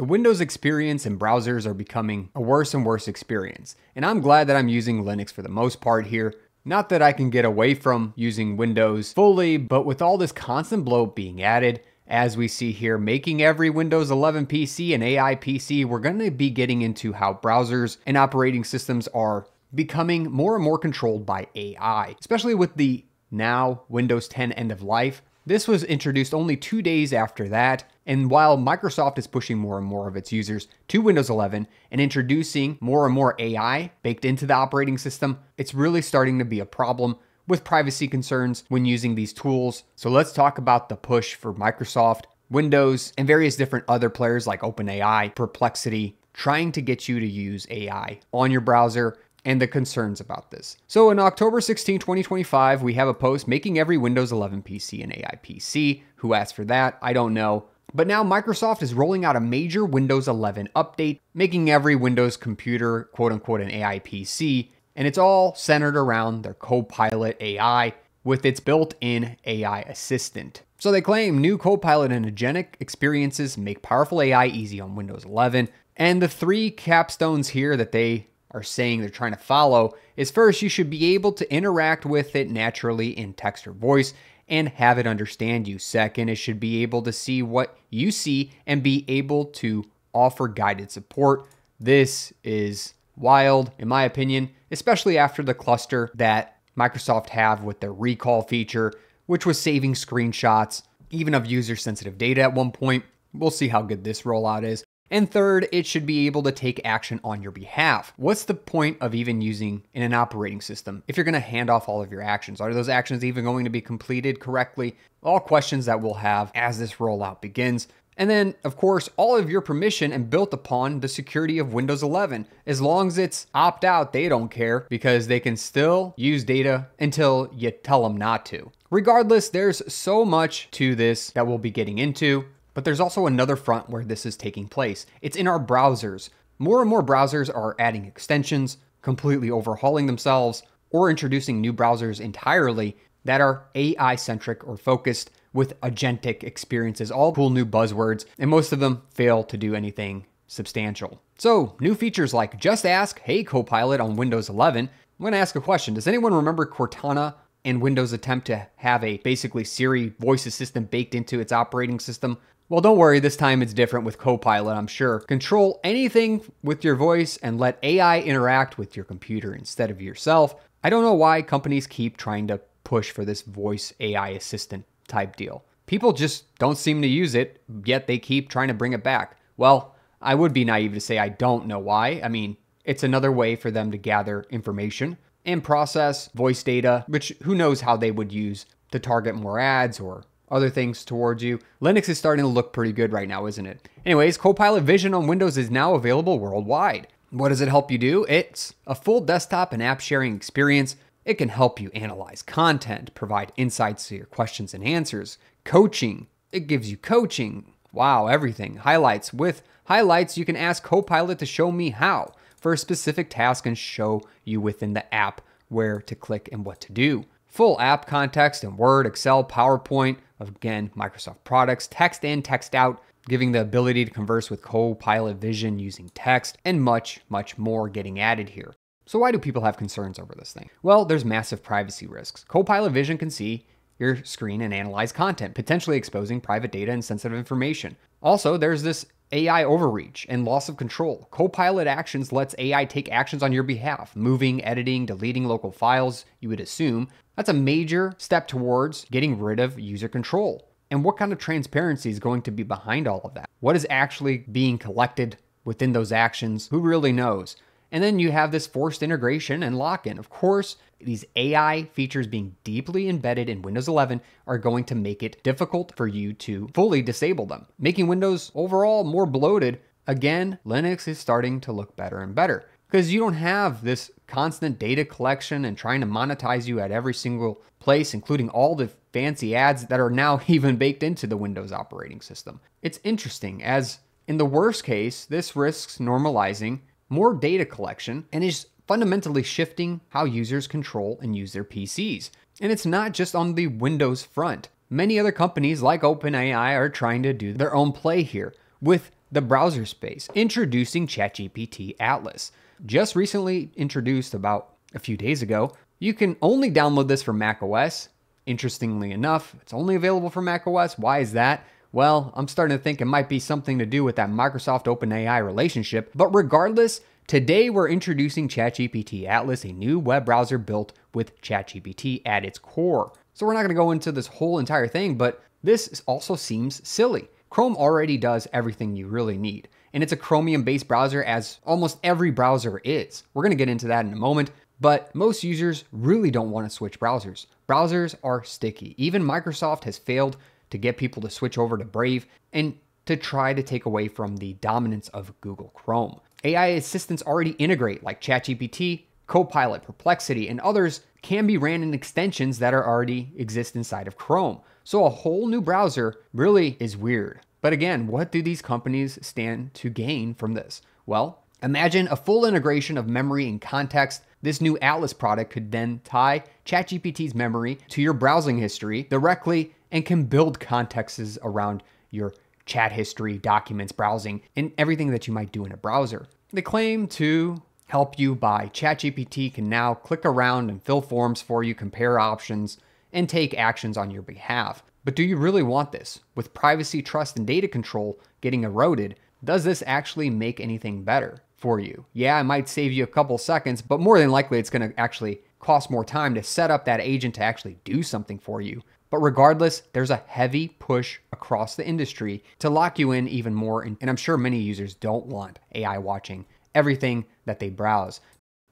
The Windows experience in browsers are becoming a worse and worse experience, and I'm glad that I'm using Linux for the most part here. Not that I can get away from using Windows fully, but with all this constant bloat being added, as we see here, making every Windows 11 PC an AI PC, we're going to be getting into how browsers and operating systems are becoming more and more controlled by AI, especially with the now Windows 10 end of life. This was introduced only two days after that, and while Microsoft is pushing more and more of its users to Windows 11 and introducing more and more AI baked into the operating system, it's really starting to be a problem with privacy concerns when using these tools. So let's talk about the push for Microsoft, Windows, and various different other players like OpenAI, Perplexity, trying to get you to use AI on your browser and the concerns about this. So in October 16, 2025, we have a post making every Windows 11 PC an AI PC. Who asked for that? I don't know. But now Microsoft is rolling out a major Windows 11 update, making every Windows computer quote unquote an AI PC and it's all centered around their Copilot AI with its built in AI assistant. So they claim new Copilot and agentic experiences make powerful AI easy on Windows 11. And the three capstones here that they are saying they're trying to follow is first, you should be able to interact with it naturally in text or voice and have it understand you. Second, it should be able to see what you see and be able to offer guided support. This is wild, in my opinion, especially after the cluster that Microsoft have with their recall feature, which was saving screenshots, even of user sensitive data at one point. We'll see how good this rollout is. And third, it should be able to take action on your behalf. What's the point of even using in an operating system if you're going to hand off all of your actions? Are those actions even going to be completed correctly? All questions that we'll have as this rollout begins. And then, of course, all of your permission and built upon the security of Windows 11. As long as it's opt out, they don't care because they can still use data until you tell them not to. Regardless, there's so much to this that we'll be getting into, but there's also another front where this is taking place. It's in our browsers. More and more browsers are adding extensions, completely overhauling themselves, or introducing new browsers entirely that are AI centric or focused with agentic experiences, all cool new buzzwords, and most of them fail to do anything substantial. So, new features like Just Ask Hey Copilot on Windows 11. I'm going to ask a question. Does anyone remember Cortana and Windows' attempt to have a basically Siri voice assistant baked into its operating system? Well, don't worry, this time it's different with Copilot, I'm sure. Control anything with your voice and let AI interact with your computer instead of yourself. I don't know why companies keep trying to push for this voice AI assistant type deal. People just don't seem to use it, yet they keep trying to bring it back. Well, I would be naive to say I don't know why. I mean, it's another way for them to gather information and process voice data, which who knows how they would use to target more ads or other things towards you. Linux is starting to look pretty good right now, isn't it? Anyways, Copilot Vision on Windows is now available worldwide. What does it help you do? It's a full desktop and app sharing experience it can help you analyze content, provide insights to your questions and answers, coaching. It gives you coaching. Wow, everything. Highlights. With highlights, you can ask Copilot to show me how for a specific task and show you within the app where to click and what to do. Full app context in Word, Excel, PowerPoint, again, Microsoft products, text in, text out, giving the ability to converse with Copilot Vision using text, and much, much more getting added here. So why do people have concerns over this thing? Well, there's massive privacy risks. Copilot Vision can see your screen and analyze content, potentially exposing private data and sensitive information. Also, there's this AI overreach and loss of control. Copilot Actions lets AI take actions on your behalf, moving, editing, deleting local files, you would assume. That's a major step towards getting rid of user control. And what kind of transparency is going to be behind all of that? What is actually being collected within those actions? Who really knows? And then you have this forced integration and lock in. Of course, these AI features being deeply embedded in Windows 11 are going to make it difficult for you to fully disable them, making Windows overall more bloated. Again, Linux is starting to look better and better because you don't have this constant data collection and trying to monetize you at every single place, including all the fancy ads that are now even baked into the Windows operating system. It's interesting as in the worst case, this risks normalizing more data collection, and is fundamentally shifting how users control and use their PCs. And it's not just on the Windows front. Many other companies like OpenAI are trying to do their own play here with the browser space, introducing ChatGPT Atlas. Just recently introduced about a few days ago, you can only download this for macOS. Interestingly enough, it's only available for macOS. Why is that? Well, I'm starting to think it might be something to do with that Microsoft OpenAI relationship. But regardless, today we're introducing ChatGPT Atlas, a new web browser built with ChatGPT at its core. So we're not going to go into this whole entire thing, but this also seems silly. Chrome already does everything you really need. And it's a Chromium based browser, as almost every browser is. We're going to get into that in a moment. But most users really don't want to switch browsers. Browsers are sticky. Even Microsoft has failed to get people to switch over to Brave and to try to take away from the dominance of Google Chrome. AI assistants already integrate like ChatGPT, Copilot, Perplexity, and others can be ran in extensions that are already exist inside of Chrome. So a whole new browser really is weird. But again, what do these companies stand to gain from this? Well, imagine a full integration of memory and context this new Atlas product could then tie ChatGPT's memory to your browsing history directly and can build contexts around your chat history, documents, browsing, and everything that you might do in a browser. They claim to help you by ChatGPT can now click around and fill forms for you, compare options, and take actions on your behalf. But do you really want this? With privacy, trust, and data control getting eroded, does this actually make anything better? for you. Yeah, it might save you a couple seconds, but more than likely it's going to actually cost more time to set up that agent to actually do something for you. But regardless, there's a heavy push across the industry to lock you in even more. And I'm sure many users don't want AI watching everything that they browse.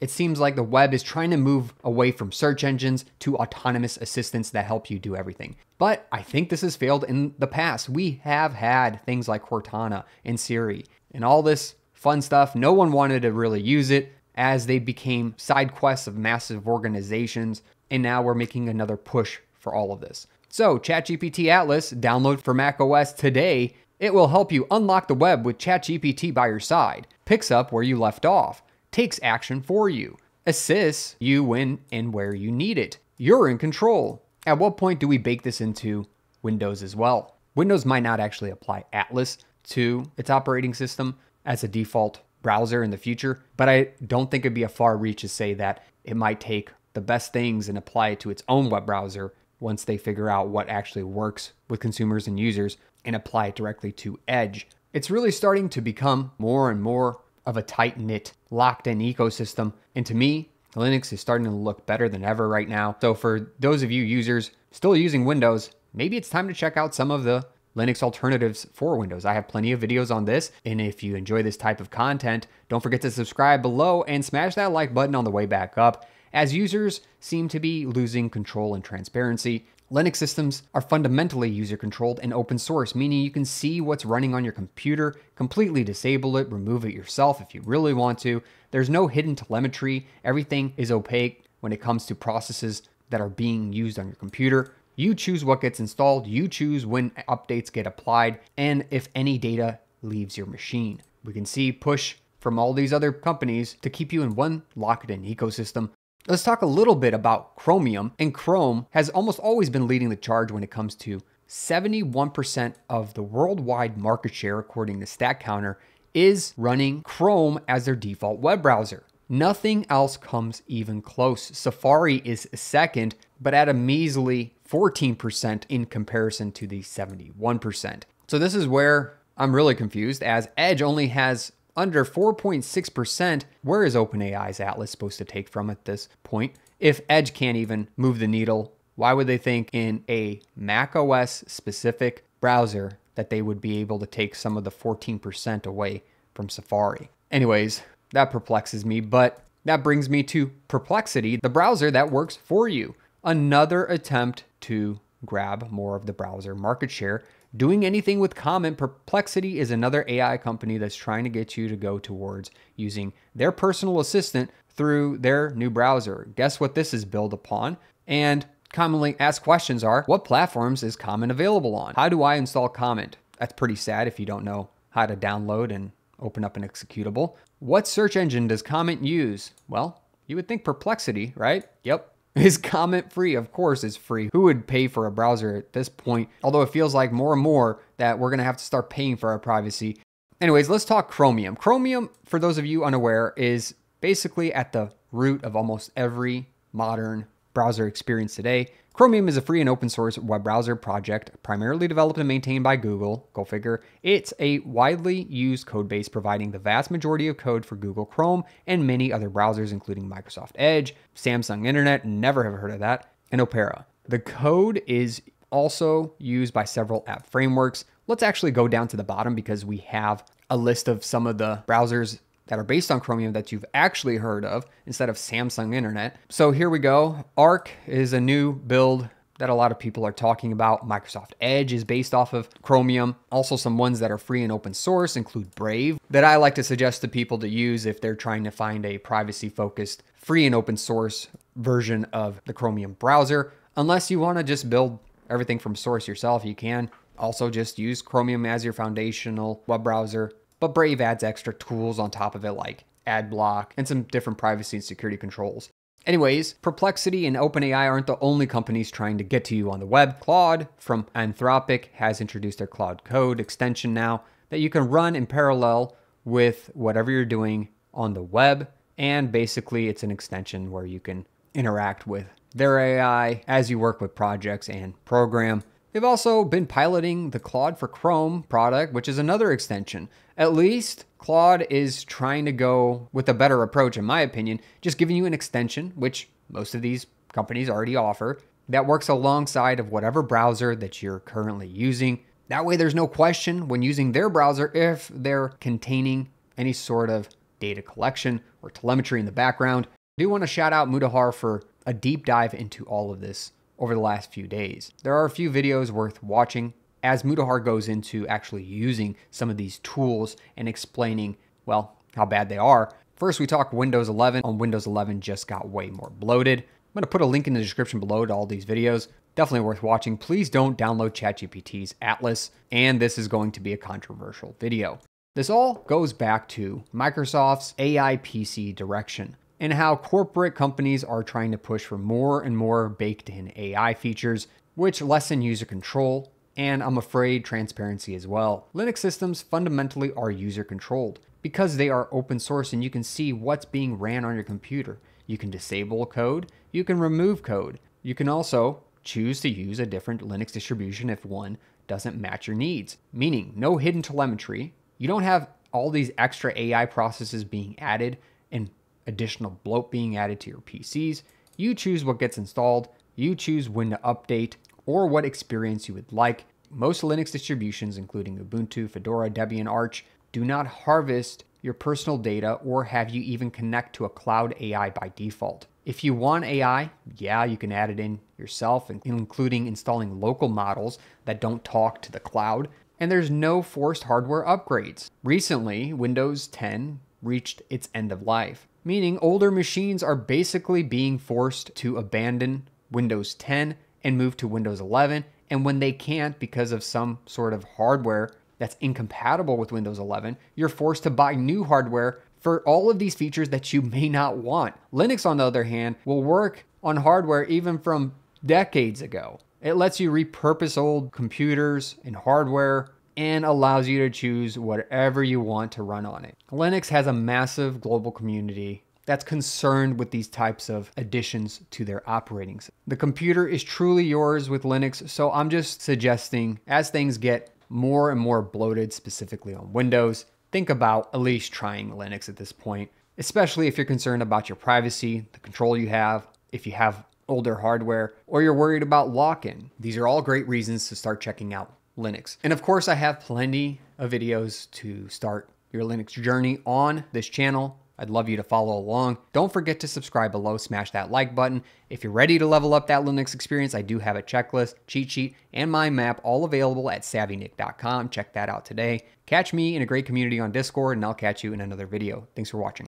It seems like the web is trying to move away from search engines to autonomous assistants that help you do everything. But I think this has failed in the past. We have had things like Cortana and Siri, and all this fun stuff. No one wanted to really use it as they became side quests of massive organizations. And now we're making another push for all of this. So, ChatGPT Atlas, download for macOS today. It will help you unlock the web with ChatGPT by your side, picks up where you left off, takes action for you, assists you when and where you need it. You're in control. At what point do we bake this into Windows as well? Windows might not actually apply Atlas to its operating system, as a default browser in the future, but I don't think it'd be a far reach to say that it might take the best things and apply it to its own web browser once they figure out what actually works with consumers and users and apply it directly to Edge. It's really starting to become more and more of a tight knit, locked in ecosystem. And to me, Linux is starting to look better than ever right now. So, for those of you users still using Windows, maybe it's time to check out some of the Linux alternatives for Windows. I have plenty of videos on this, and if you enjoy this type of content, don't forget to subscribe below and smash that like button on the way back up. As users seem to be losing control and transparency, Linux systems are fundamentally user controlled and open source, meaning you can see what's running on your computer, completely disable it, remove it yourself if you really want to. There's no hidden telemetry, everything is opaque when it comes to processes that are being used on your computer. You choose what gets installed, you choose when updates get applied, and if any data leaves your machine. We can see push from all these other companies to keep you in one locked in ecosystem. Let's talk a little bit about Chromium. And Chrome has almost always been leading the charge when it comes to 71% of the worldwide market share, according to StatCounter, is running Chrome as their default web browser. Nothing else comes even close. Safari is second, but at a measly 14% in comparison to the 71%. So this is where I'm really confused as Edge only has under 4.6%. Where is OpenAI's Atlas supposed to take from at this point? If Edge can't even move the needle, why would they think in a Mac OS specific browser that they would be able to take some of the 14% away from Safari? Anyways, that perplexes me, but that brings me to Perplexity, the browser that works for you. Another attempt to grab more of the browser market share. Doing anything with Comet, Perplexity is another AI company that's trying to get you to go towards using their personal assistant through their new browser. Guess what this is built upon? And commonly asked questions are what platforms is Comet available on? How do I install Comet? That's pretty sad if you don't know how to download and open up an executable. What search engine does Comet use? Well, you would think Perplexity, right? Yep, is Comet free? Of course it's free. Who would pay for a browser at this point? Although it feels like more and more that we're going to have to start paying for our privacy. Anyways, let's talk Chromium. Chromium, for those of you unaware, is basically at the root of almost every modern browser experience today. Chromium is a free and open source web browser project primarily developed and maintained by Google. Go figure. It's a widely used code base providing the vast majority of code for Google Chrome and many other browsers, including Microsoft Edge, Samsung Internet, never have heard of that, and Opera. The code is also used by several app frameworks. Let's actually go down to the bottom because we have a list of some of the browsers that are based on Chromium that you've actually heard of instead of Samsung Internet. So here we go. Arc is a new build that a lot of people are talking about. Microsoft Edge is based off of Chromium. Also, some ones that are free and open source include Brave, that I like to suggest to people to use if they're trying to find a privacy focused, free and open source version of the Chromium browser. Unless you want to just build everything from source yourself, you can. Also, just use Chromium as your foundational web browser but Brave adds extra tools on top of it like ad block and some different privacy and security controls. Anyways, Perplexity and OpenAI aren't the only companies trying to get to you on the web. Claude from Anthropic has introduced their Claude Code extension now that you can run in parallel with whatever you're doing on the web. And basically, it's an extension where you can interact with their AI as you work with projects and program. They've also been piloting the Claude for Chrome product, which is another extension. At least Claude is trying to go with a better approach, in my opinion, just giving you an extension, which most of these companies already offer, that works alongside of whatever browser that you're currently using. That way, there's no question when using their browser if they're containing any sort of data collection or telemetry in the background. I do want to shout out Mutahar for a deep dive into all of this over the last few days. There are a few videos worth watching as Mutahar goes into actually using some of these tools and explaining, well, how bad they are. First, we talk Windows 11. On Windows 11 just got way more bloated. I'm to put a link in the description below to all these videos. Definitely worth watching. Please don't download ChatGPT's Atlas, and this is going to be a controversial video. This all goes back to Microsoft's AI PC direction and how corporate companies are trying to push for more and more baked in AI features, which lessen user control and I'm afraid transparency as well. Linux systems fundamentally are user controlled because they are open source and you can see what's being ran on your computer. You can disable code, you can remove code. You can also choose to use a different Linux distribution if one doesn't match your needs, meaning no hidden telemetry. You don't have all these extra AI processes being added additional bloat being added to your PCs. You choose what gets installed, you choose when to update, or what experience you would like. Most Linux distributions, including Ubuntu, Fedora, Debian, Arch, do not harvest your personal data or have you even connect to a cloud AI by default. If you want AI, yeah, you can add it in yourself, including installing local models that don't talk to the cloud. And there's no forced hardware upgrades. Recently, Windows 10 reached its end of life meaning older machines are basically being forced to abandon Windows 10 and move to Windows 11. And when they can't, because of some sort of hardware that's incompatible with Windows 11, you're forced to buy new hardware for all of these features that you may not want. Linux, on the other hand, will work on hardware even from decades ago. It lets you repurpose old computers and hardware and allows you to choose whatever you want to run on it. Linux has a massive global community that's concerned with these types of additions to their operating system. The computer is truly yours with Linux, so I'm just suggesting as things get more and more bloated, specifically on Windows, think about at least trying Linux at this point, especially if you're concerned about your privacy, the control you have, if you have older hardware, or you're worried about lock in. These are all great reasons to start checking out Linux. And of course, I have plenty of videos to start your Linux journey on this channel. I'd love you to follow along. Don't forget to subscribe below, smash that like button. If you're ready to level up that Linux experience, I do have a checklist, cheat sheet, and mind map all available at savvynik.com. Check that out today. Catch me in a great community on Discord, and I'll catch you in another video. Thanks for watching.